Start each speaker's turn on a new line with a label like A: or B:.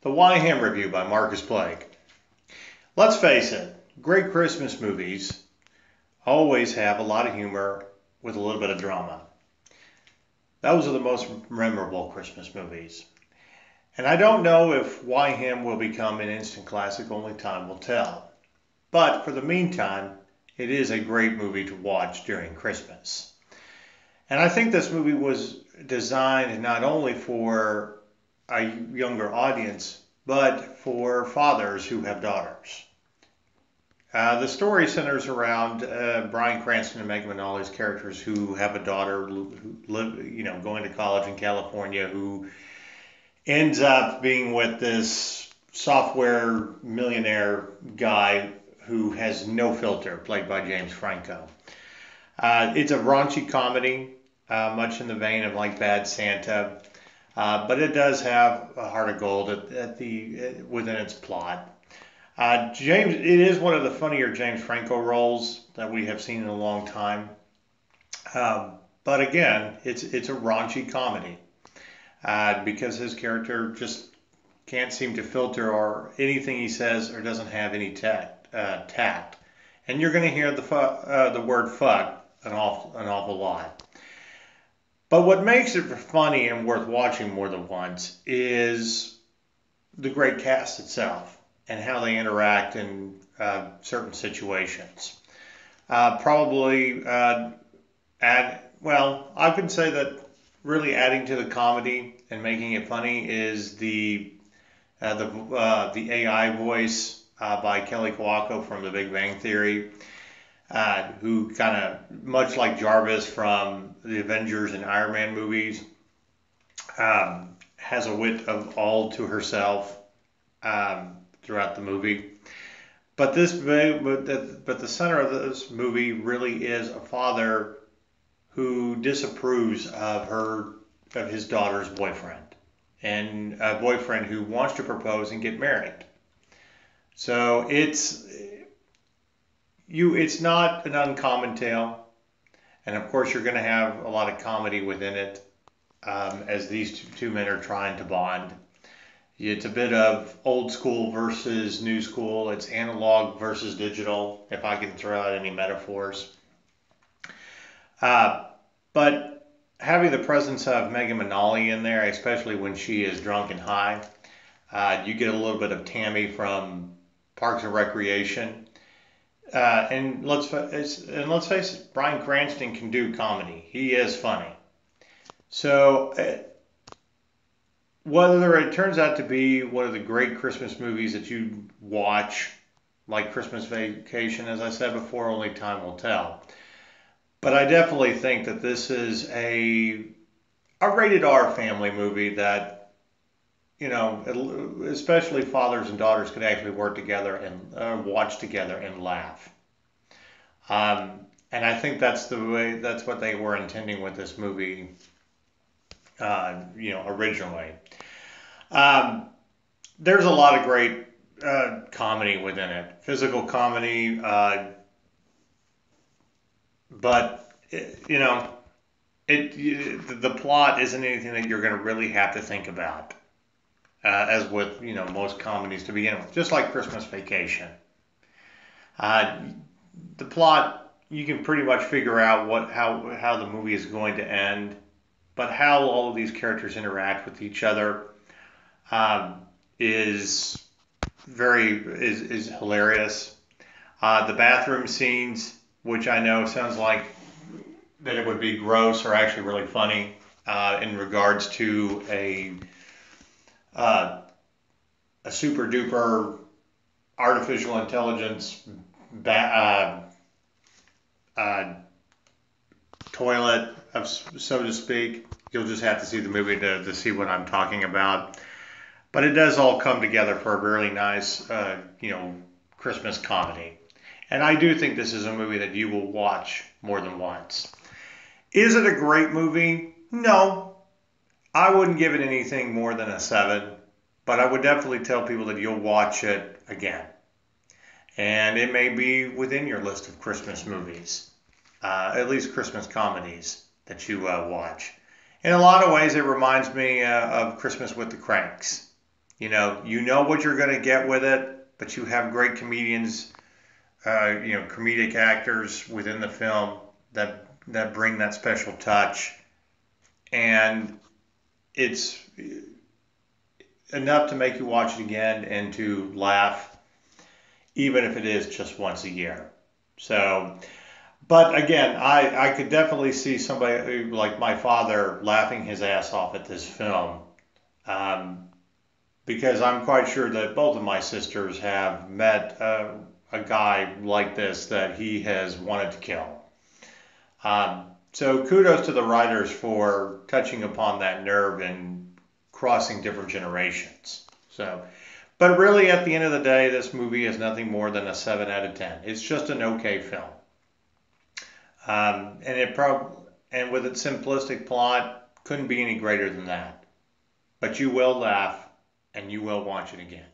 A: The Why Him Review by Marcus Blake. Let's face it, great Christmas movies always have a lot of humor with a little bit of drama. Those are the most memorable Christmas movies. And I don't know if Why Him will become an instant classic, only time will tell. But for the meantime, it is a great movie to watch during Christmas. And I think this movie was designed not only for a younger audience, but for fathers who have daughters. Uh, the story centers around uh, Bryan Cranston and Megan Mullally's characters who have a daughter who live, you know, going to college in California who ends up being with this software millionaire guy who has no filter, played by James Franco. Uh, it's a raunchy comedy, uh, much in the vein of like Bad Santa. Uh, but it does have a heart of gold at, at the within its plot. Uh, James, it is one of the funnier James Franco roles that we have seen in a long time. Um, but again, it's it's a raunchy comedy uh, because his character just can't seem to filter or anything he says or doesn't have any tact. Uh, tact. And you're going to hear the fu- uh, the word fuck an awful an awful lot. But what makes it funny and worth watching more than once is the great cast itself and how they interact in uh, certain situations. Uh, probably uh, add, well, I could say that really adding to the comedy and making it funny is the uh, the uh, the AI voice uh, by Kaley Cuoco from The Big Bang Theory uh, who kind of, much like Jarvis from the Avengers and Iron Man movies, um, has a wit of all to herself um, throughout the movie. But this, but the, but the center of this movie really is a father who disapproves of her, of his daughter's boyfriend, and a boyfriend who wants to propose and get married. So it's you it's not an uncommon tale, and of course you're going to have a lot of comedy within it, um, as these two, men are trying to bond. It's a bit of old school versus new school. It's analog versus digital, if I can throw out any metaphors. Uh, but having the presence of Megan Mullally in there, especially when she is drunk and high, uh, you get a little bit of Tammy from Parks and Recreation. Uh, and let's and let's face it, Bryan Cranston can do comedy. He is funny. So uh, whether it turns out to be one of the great Christmas movies that you watch, like Christmas Vacation, as I said before, only time will tell. But I definitely think that this is a a rated R family movie that you know, especially fathers and daughters could actually work together and uh, watch together and laugh. Um, and I think that's the way, that's what they were intending with this movie, uh, you know, originally. Um, there's a lot of great uh, comedy within it, physical comedy, uh, but it, you know, it the plot isn't anything that you're going to really have to think about uh, as with you know most comedies to begin with, just like Christmas Vacation. Uh, the plot you can pretty much figure out what how how the movie is going to end, but how all of these characters interact with each other um, is very is is hilarious. Uh, the bathroom scenes, which I know sounds like that it would be gross, are actually really funny uh, in regards to a uh, a super duper artificial intelligence ba- uh, uh, toilet, so to speak. You'll just have to see the movie to, to see what I'm talking about. But it does all come together for a really nice, uh, you know, Christmas comedy. And I do think this is a movie that you will watch more than once. Is it a great movie? No, I wouldn't give it anything more than a seven, but I would definitely tell people that you'll watch it again. And it may be within your list of Christmas movies, uh, at least Christmas comedies that you uh, watch. In a lot of ways, it reminds me uh, of Christmas with the Cranks. You know, you know what you're going to get with it, but you have great comedians, uh, you know, comedic actors within the film that that bring that special touch, and it's enough to make you watch it again and to laugh, even if it is just once a year. So, but again, I, I could definitely see somebody like my father laughing his ass off at this film. Um, because I'm quite sure that both of my sisters have met uh, a guy like this that he has wanted to kill. Um, so kudos to the writers for touching upon that nerve and crossing different generations. So, but really, at the end of the day, this movie is nothing more than a seven out of ten. It's just an okay film, um, and it prob- and with its simplistic plot, couldn't be any greater than that. But you will laugh, and you will watch it again.